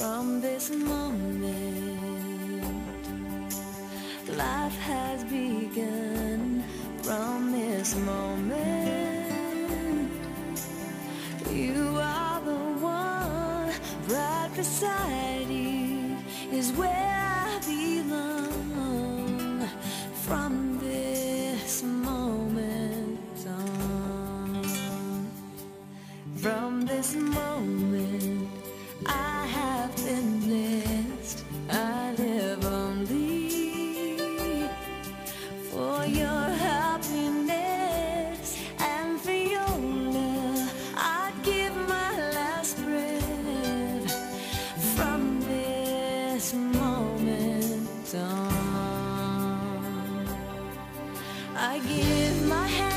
this moment, life has begun. From this moment, you are the one right beside you is where I belong. From I give my hand.